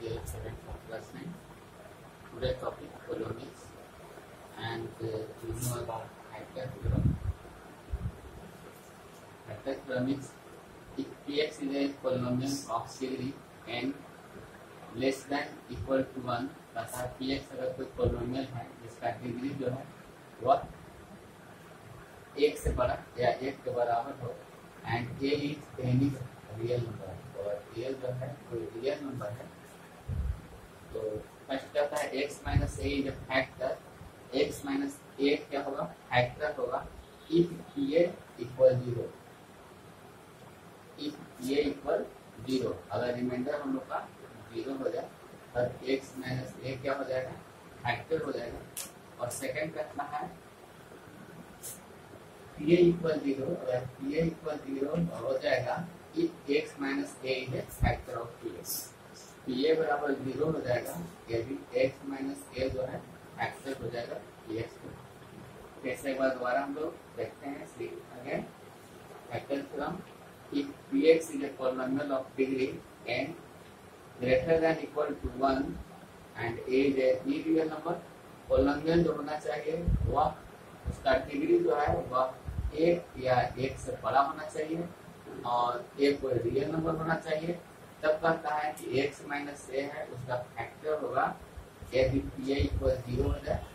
dear students of class 9. Today topic polynomials and uh, we know about. Hacker theorem is if px is a polynomial of degree n less than equal to 1 तथा px अगर कोई polynomial है जिसका degree जो है वह एक से बड़ा या एक के बराबर हो and A is any real number और रियल जो है कोई रियल नंबर है तो फ़र्स्ट कहता है? X minus A is factor X minus A क्या होगा? फैक्टर होगा। If A equal zero if A equal zero अगर रिमाइंडर हम लोग का ज़ीरो हो जाए और एक्स माइनस ए क्या हो जाएगा? फैक्टर हो जाएगा। और सेकंड कहना है? पी इक्वल ज़ीरो अगर पी इक्वल ज़ीरो हो जाएगा if X minus A is a factor of P X P A बराबर ज़ीरो हो जाएगा यदि एक्स माइनस ए जो है फैक्टर हो जाएगा पी एक्स को कैसे एक बार दोबारा हम लोग देखते हैं see again factor theorem if P X is a polynomial of degree N greater than equal to one and A is a real number polynomial जो होना चाहिए, वह उसका डिग्री जो है, वह एक या एक से बड़ा होना चाहिए और एक कोई रियल नंबर होना चाहिए। तब कहता है कि एक्स माइनस ए है, उसका फैक्टर होगा। यदि पी इक्वल ज़ीरो हो जाए।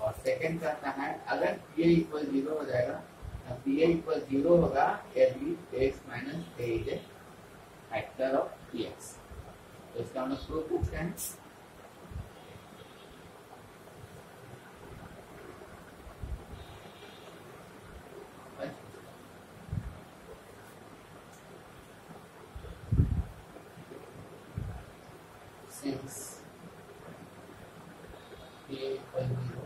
और सेकंड कहता है, अगर पी इक्वल ज़ीरो हो जाएगा तो पी इक्वल ज़ीरो होगा यदि X minus A is a factor of P X तो इसका हम लोग प्रूफ पूछते हैं since p equal zero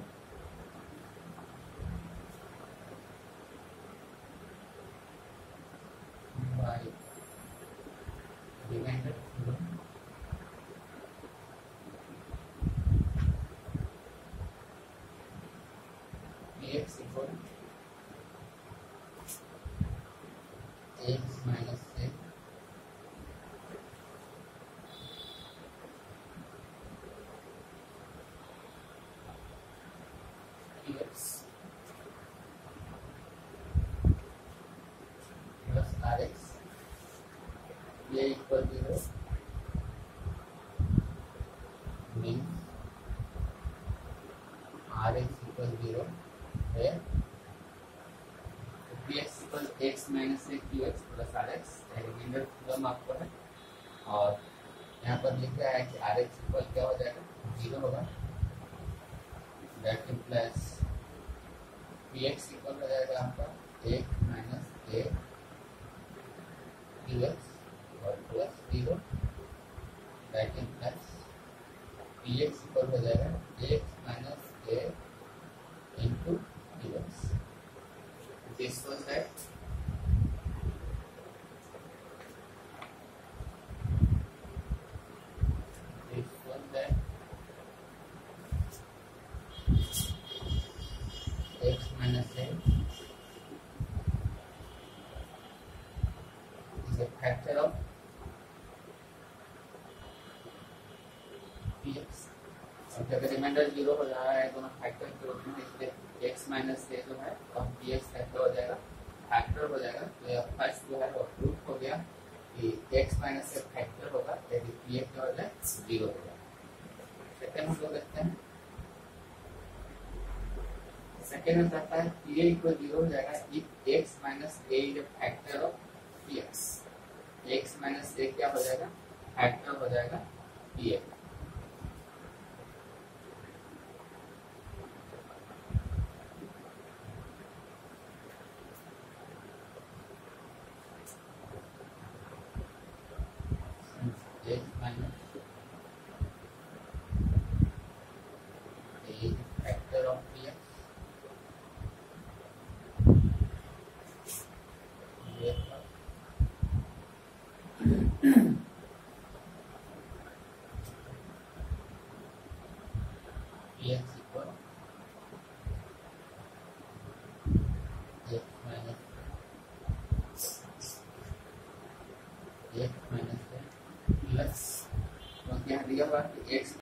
by remainder zero px equal x minus a px plus rx a equal zero है। plus rx remainder theorem और यहाँ पर लिख रहा है कि rx इक्वल क्या हो जाएगा? ज़ीरो होगा। दैट इम्प्लाइज px इक्वल हो जाएगा आपका एक माइनस ए qx और plus zero that implies px equal हो जाएगा x minus A x minus a is a factor of px और जब रिमाइंडर ज़ीरो हो रहा है दोनों फैक्टर के रूप में इसलिए x माइनस ए जो है और px फैक्टर हो जाएगा फैक्टर हो जाएगा तो यह फ़र्स्ट जो है, वो प्रूफ हो गया, कि x माइनस ए फैक्टर होगा, यदि px क्या हो जाए ज़ीरो हो जाए सेकेंड हम लोग देखते हैं। सेकेंड में कहता है पी इक्वल ज़ीरो हो जाएगा if X minus A is factor of P X X minus A क्या हो जाएगा? फैक्टर हो जाएगा P X x minus a factor of px therefore px equal x minus x minus a plus तो यहाँ दिया हुआ कि एक्स